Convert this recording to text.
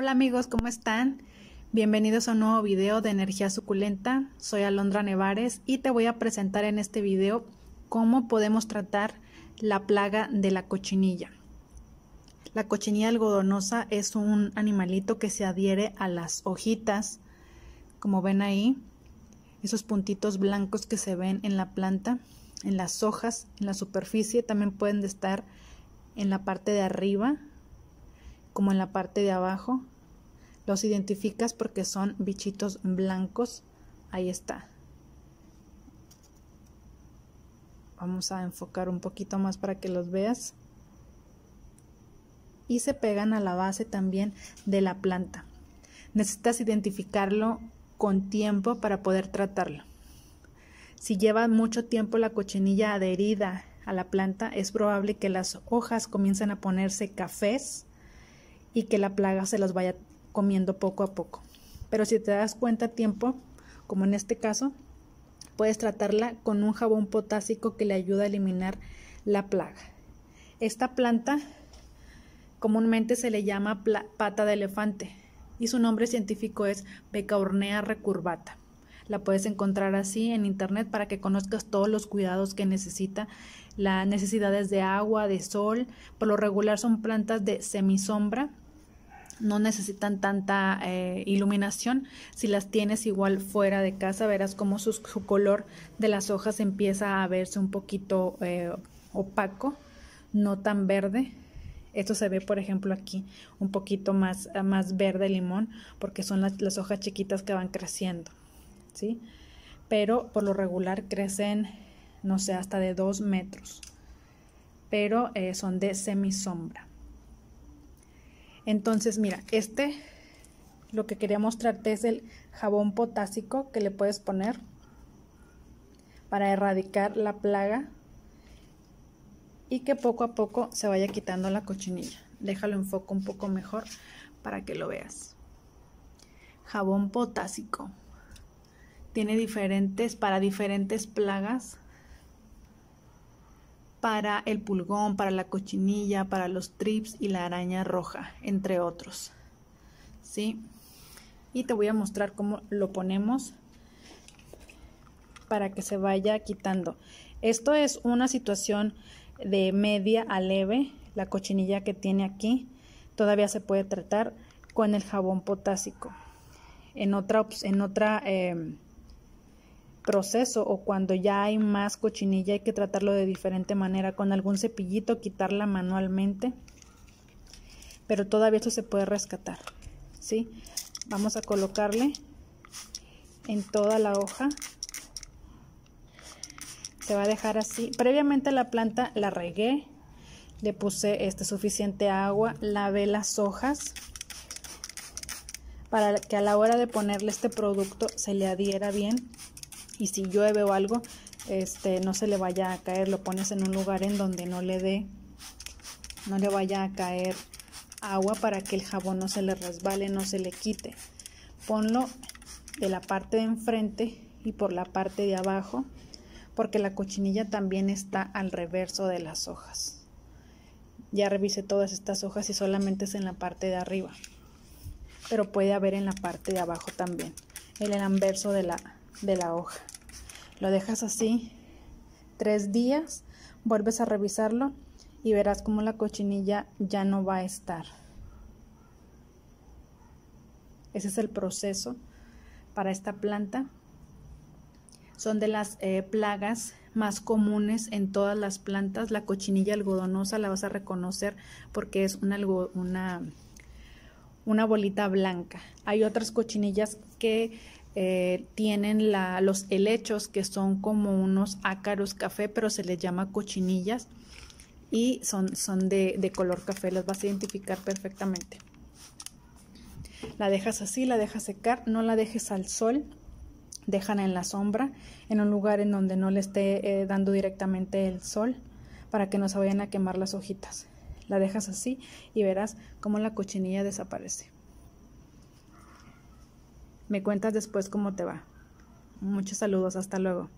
Hola amigos, ¿cómo están? Bienvenidos a un nuevo video de Energía Suculenta. Soy Alondra Nevares y te voy a presentar en este video cómo podemos tratar la plaga de la cochinilla. La cochinilla algodonosa es un animalito que se adhiere a las hojitas, como ven ahí, esos puntitos blancos que se ven en la planta, en las hojas, en la superficie, también pueden estar en la parte de arriba como en la parte de abajo. Los identificas porque son bichitos blancos. Ahí está. Vamos a enfocar un poquito más para que los veas. Y se pegan a la base también de la planta. Necesitas identificarlo con tiempo para poder tratarlo. Si lleva mucho tiempo la cochinilla adherida a la planta, es probable que las hojas comiencen a ponerse cafés y que la plaga se los vaya comiendo poco a poco. Pero si te das cuenta a tiempo, como en este caso, puedes tratarla con un jabón potásico que le ayuda a eliminar la plaga. Esta planta comúnmente se le llama pata de elefante y su nombre científico es Becaurnea recurvata. La puedes encontrar así en internet para que conozcas todos los cuidados que necesita, las necesidades de agua, de sol. Por lo regular son plantas de semisombra, no necesitan tanta eh, iluminación. Si las tienes igual fuera de casa, verás cómo su, color de las hojas empieza a verse un poquito eh, opaco, no tan verde. Esto se ve, por ejemplo, aquí un poquito más, más verde limón porque son las, las hojas chiquitas que van creciendo. ¿Sí? Pero por lo regular crecen, no sé, hasta de 2 metros. Pero eh, son de semisombra. Entonces, mira, este lo que quería mostrarte es el jabón potásico que le puedes poner para erradicar la plaga y que poco a poco se vaya quitando la cochinilla. Déjalo en foco un poco mejor para que lo veas. Jabón potásico tiene diferentes para diferentes plagas para el pulgón, para la cochinilla, para los trips y la araña roja, entre otros. ¿Sí? Y te voy a mostrar cómo lo ponemos para que se vaya quitando. Esto es una situación de media a leve, la cochinilla que tiene aquí. Todavía se puede tratar con el jabón potásico. En otra, en otra eh, proceso o cuando ya hay más cochinilla hay que tratarlo de diferente manera con algún cepillito quitarla manualmente. Pero todavía esto se puede rescatar ¿sí? vamos a colocarle en toda la hoja. Se va a dejar así. Previamente la planta la regué le puse este suficiente agua lavé las hojas para que a la hora de ponerle este producto se le adhiera bien y si llueve o algo, este, no se le vaya a caer, lo pones en un lugar en donde no le dé, no le vaya a caer agua para que el jabón no se le resbale, no se le quite. Ponlo de la parte de enfrente y por la parte de abajo, porque la cochinilla también está al reverso de las hojas. Ya revisé todas estas hojas y solamente es en la parte de arriba, pero puede haber en la parte de abajo también, el anverso de la, de la hoja. Lo dejas así tres días, vuelves a revisarlo y verás como la cochinilla ya no va a estar. Ese es el proceso para esta planta. Son de las eh, plagas más comunes en todas las plantas. La cochinilla algodonosa la vas a reconocer porque es una, una, una bolita blanca. Hay otras cochinillas que eh, tienen los helechos que son como unos ácaros café, pero se les llama cochinillas y son, son de, color café, los vas a identificar perfectamente. La dejas así, la dejas secar, no la dejes al sol, déjala en la sombra, en un lugar en donde no le esté eh, dando directamente el sol para que no se vayan a quemar las hojitas. La dejas así y verás cómo la cochinilla desaparece. Me cuentas después cómo te va. Muchos saludos, hasta luego.